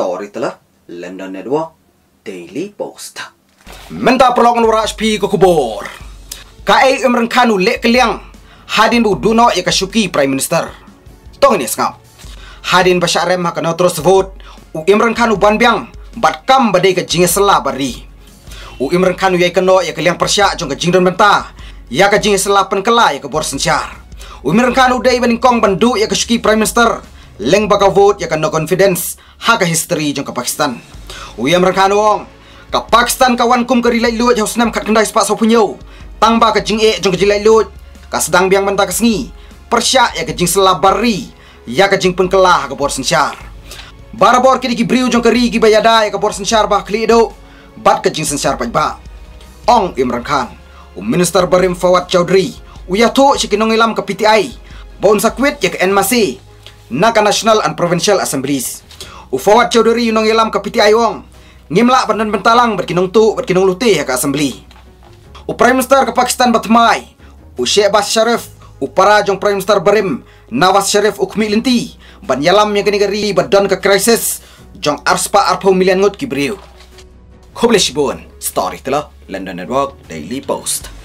story telah London Network Daily Post. Menta perlongan waraj pi ko kubor. Kai Imran Khanu lek keliang. Hadin bu duno ya kasuki Prime Minister. Tong ini sengap. Hadin basyarem hakana terus vote. U Imran Khanu banbiang. Bat kam badai ke jinge sela bari. U Imran Khanu ya keno ya keliang persya jong ke jingdan benta. Ya ke jinge sela penkela ya ke bor sensyar. U Imran Khanu dai baning kong bandu ya kasuki Prime Minister. Leng baka vote ya ke no confidence. Haka history jong ke Pakistan. U Imran Khanu wong. Ka Pakistan kawan kum ke rilai luat jau senam kat kendai sepak so punyo. Tang ba ke jing e jong ke jilai luat. Ka sedang biang mentah ke sengi. Persyak ya ke jing selabari. Ya ke jing penkelah ke bor sensyar. Barabor kini ki briu jong ke ri ki bayada ya ke bor sensyar bah. Bat ke jing sensyar paj ba. Ong Imran Khan. U Minister Barim Fawad Chowdhury. U ya to si kinong ilam ke PTI. Baun sakwit ya ke NMAC. Naka National and Provincial Assemblies. U Fawad Chowdhury yunong ilam ke PTI wong. Ngimla bandan bentalang berkinong tu berkinong lutih ke assembly. U Prime Minister ke Pakistan batmai. U Sheikh Bas Sharif. U para jong Prime Minister Barim. Nawaz Sharif u Kumi Linti. Ban yalam yang kini gari badan ke krisis. Jong arspa arpau milian ngut kibriu. Kublish Story telah London Network Daily Post.